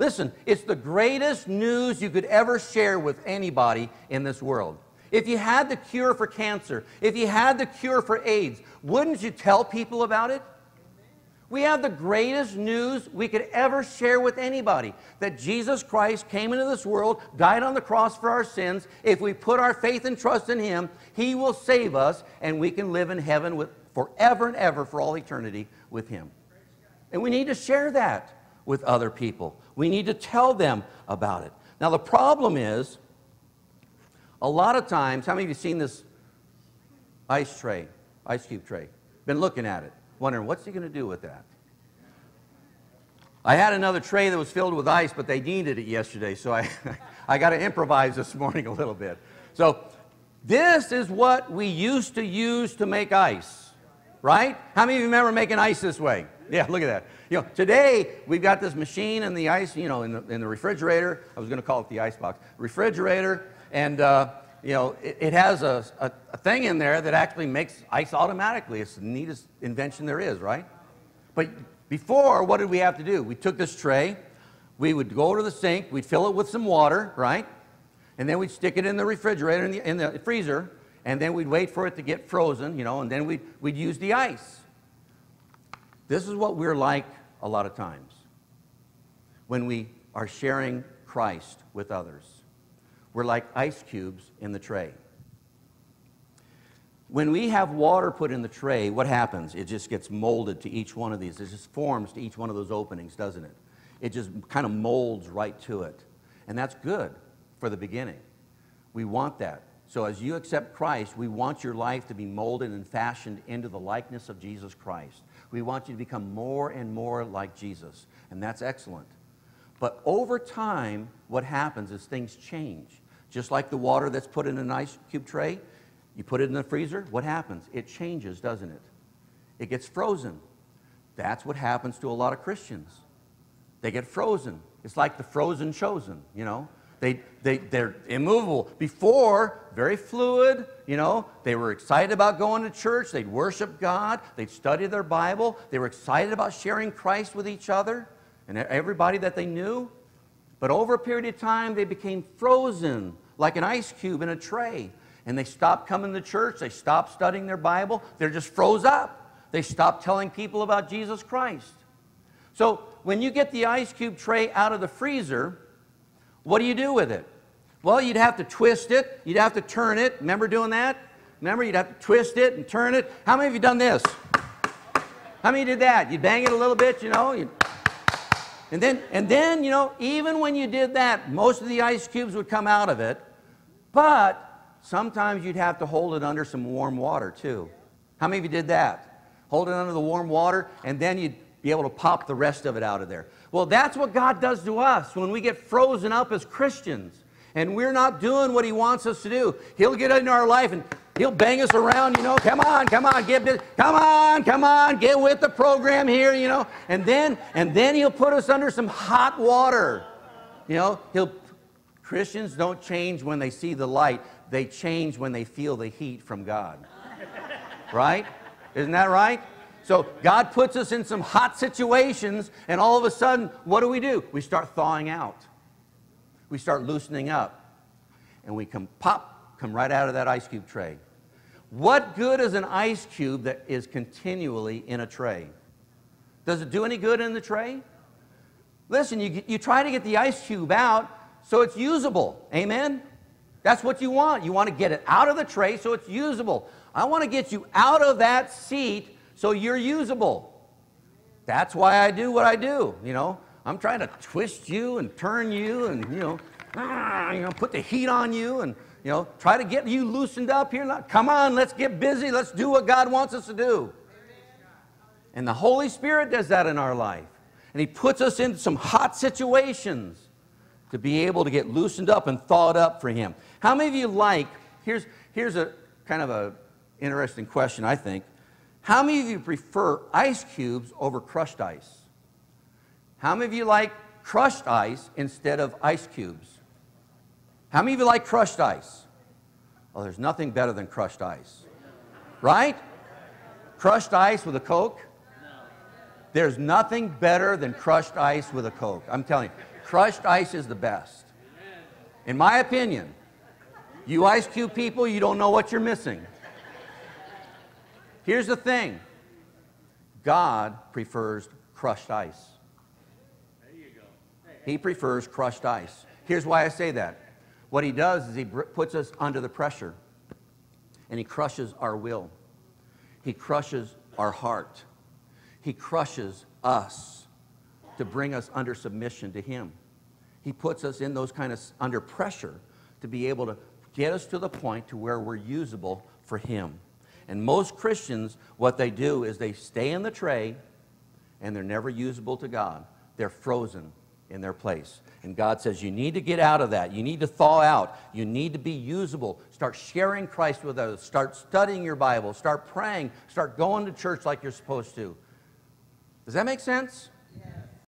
Listen, it's the greatest news you could ever share with anybody in this world. If you had the cure for cancer, if you had the cure for AIDS, wouldn't you tell people about it? We have the greatest news we could ever share with anybody that Jesus Christ came into this world, died on the cross for our sins. If we put our faith and trust in Him, He will save us and we can live in heaven with, forever and ever for all eternity with Him. And we need to share that with other people. We need to tell them about it. Now, the problem is, a lot of times, how many of you seen this ice tray, ice cube tray? Been looking at it wondering, what's he going to do with that? I had another tray that was filled with ice, but they needed it yesterday, so I, I got to improvise this morning a little bit. So, this is what we used to use to make ice, right? How many of you remember making ice this way? Yeah, look at that. You know, today we've got this machine in the ice, you know, in the, in the refrigerator. I was going to call it the ice box. Refrigerator, and uh, you know, it, it has a, a, a, thing in there that actually makes ice automatically. It's the neatest invention there is, right? But before, what did we have to do? We took this tray, we would go to the sink, we'd fill it with some water, right? And then we'd stick it in the refrigerator, in the, in the freezer, and then we'd wait for it to get frozen, you know, and then we'd, we'd use the ice. This is what we're like a lot of times when we are sharing Christ with others. We're like ice cubes in the tray. When we have water put in the tray, what happens? It just gets molded to each one of these. It just forms to each one of those openings, doesn't it? It just kind of molds right to it. And that's good for the beginning. We want that. So as you accept Christ, we want your life to be molded and fashioned into the likeness of Jesus Christ. We want you to become more and more like Jesus. And that's excellent. But over time, what happens is things change. Just like the water that's put in an ice cube tray, you put it in the freezer, what happens? It changes, doesn't it? It gets frozen. That's what happens to a lot of Christians. They get frozen. It's like the frozen chosen, you know? They, they, they're immovable. Before, very fluid, you know, they were excited about going to church. They'd worship God. They'd study their Bible. They were excited about sharing Christ with each other and everybody that they knew. But over a period of time, they became frozen like an ice cube in a tray. And they stopped coming to church. They stopped studying their Bible. They're just froze up. They stopped telling people about Jesus Christ. So when you get the ice cube tray out of the freezer, what do you do with it? Well, you'd have to twist it. You'd have to turn it. Remember doing that? Remember, you'd have to twist it and turn it. How many of you done this? How many did that? You bang it a little bit, you know, you and then, and then, you know, even when you did that, most of the ice cubes would come out of it, but sometimes you'd have to hold it under some warm water too. How many of you did that? Hold it under the warm water, and then you'd be able to pop the rest of it out of there. Well, that's what God does to us when we get frozen up as Christians and we're not doing what He wants us to do. He'll get into our life and He'll bang us around, you know, come on, come on, get this, come on, come on, get with the program here, you know. And then, and then he'll put us under some hot water. You know, he'll Christians don't change when they see the light. They change when they feel the heat from God. Right? Isn't that right? So God puts us in some hot situations, and all of a sudden, what do we do? We start thawing out. We start loosening up. And we come pop, come right out of that ice cube tray. What good is an ice cube that is continually in a tray? Does it do any good in the tray? Listen, you, you try to get the ice cube out so it's usable. Amen? That's what you want. You want to get it out of the tray so it's usable. I want to get you out of that seat so you're usable. That's why I do what I do, you know. I'm trying to twist you and turn you and, you know, ah, you know, put the heat on you and you know, try to get you loosened up here. Come on, let's get busy. Let's do what God wants us to do. And the Holy Spirit does that in our life. And He puts us in some hot situations to be able to get loosened up and thawed up for Him. How many of you like, here's, here's a kind of a interesting question, I think. How many of you prefer ice cubes over crushed ice? How many of you like crushed ice instead of ice cubes? How many of you like crushed ice? Oh, there's nothing better than crushed ice. Right? Crushed ice with a Coke? There's nothing better than crushed ice with a Coke. I'm telling you, crushed ice is the best. In my opinion, you Ice Cube people, you don't know what you're missing. Here's the thing God prefers crushed ice. There you go. He prefers crushed ice. Here's why I say that. What he does is he puts us under the pressure and he crushes our will. He crushes our heart. He crushes us to bring us under submission to him. He puts us in those kind of under pressure to be able to get us to the point to where we're usable for him. And most Christians, what they do is they stay in the tray and they're never usable to God. They're frozen in their place. And God says, You need to get out of that. You need to thaw out. You need to be usable. Start sharing Christ with others. Start studying your Bible. Start praying. Start going to church like you're supposed to. Does that make sense?